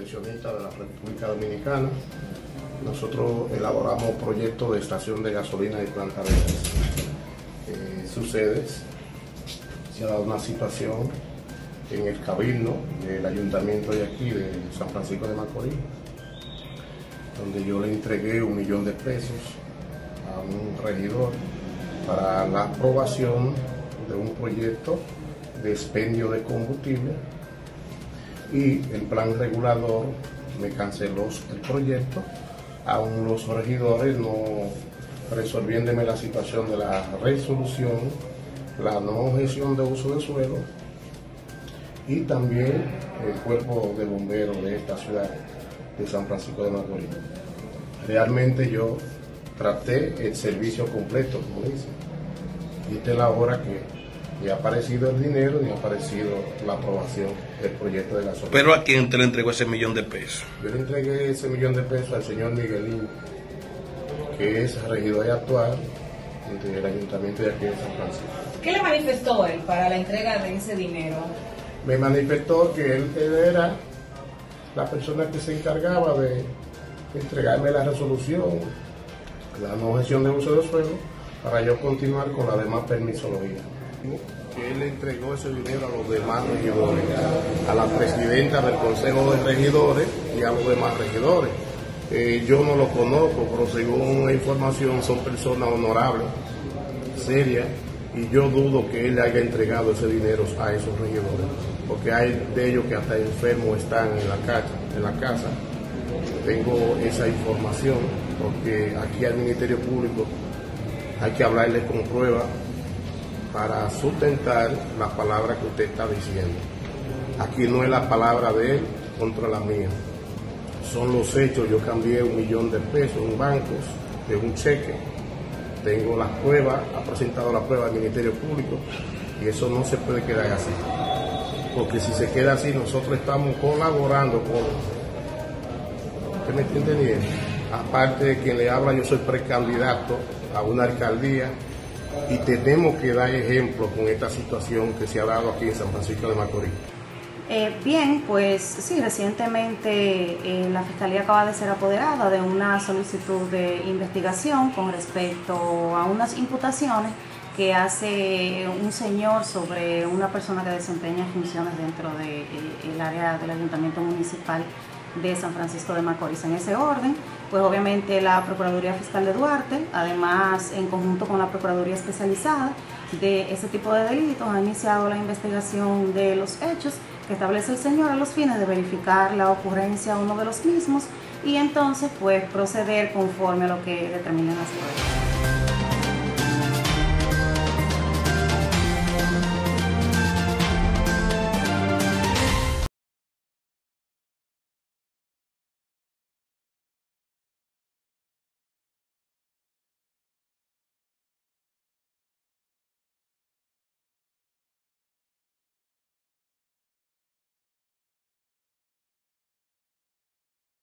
República Dominicana. Nosotros elaboramos proyectos de estación de gasolina y planta de gas. Eh, sucede, se ha dado una situación en el cabildo del ayuntamiento de aquí, de San Francisco de Macorís, donde yo le entregué un millón de pesos a un regidor para la aprobación de un proyecto de expendio de combustible y el plan regulador me canceló el proyecto, aún los regidores no resolviéndome la situación de la resolución, la no gestión de uso de suelo y también el cuerpo de bomberos de esta ciudad de San Francisco de Macorís. Realmente yo traté el servicio completo, como dice, y esta es la hora que ni ha aparecido el dinero ni ha aparecido la aprobación del proyecto de la zona. ¿Pero a quién te le entregó ese millón de pesos? Yo le entregué ese millón de pesos al señor Miguelín, que es regidor actual del ayuntamiento de aquí de San Francisco. ¿Qué le manifestó él para la entrega de ese dinero? Me manifestó que él, él era la persona que se encargaba de entregarme la resolución, la no gestión de uso de suelo, para yo continuar con la demás permisología que él entregó ese dinero a los demás regidores, a la presidenta del Consejo de Regidores y a los demás regidores. Eh, yo no lo conozco, pero según la información son personas honorables, serias, y yo dudo que él haya entregado ese dinero a esos regidores, porque hay de ellos que hasta enfermos están en la casa. En la casa. Tengo esa información, porque aquí al Ministerio Público hay que hablarles con pruebas para sustentar la palabra que usted está diciendo. Aquí no es la palabra de él contra la mía. Son los hechos. Yo cambié un millón de pesos en bancos de un cheque. Tengo las pruebas, ha presentado la prueba al Ministerio Público y eso no se puede quedar así. Porque si se queda así, nosotros estamos colaborando con. ¿Usted me está entendiendo? Aparte de quien le habla, yo soy precandidato a una alcaldía y tenemos que dar ejemplo con esta situación que se ha dado aquí en San Francisco de Macorís. Eh, bien, pues sí, recientemente eh, la Fiscalía acaba de ser apoderada de una solicitud de investigación con respecto a unas imputaciones que hace un señor sobre una persona que desempeña funciones dentro del de, área del ayuntamiento municipal de San Francisco de Macorís. En ese orden, pues obviamente la Procuraduría Fiscal de Duarte, además en conjunto con la Procuraduría Especializada de ese tipo de delitos, ha iniciado la investigación de los hechos que establece el señor a los fines de verificar la ocurrencia de uno de los mismos y entonces pues proceder conforme a lo que determinan las pruebas.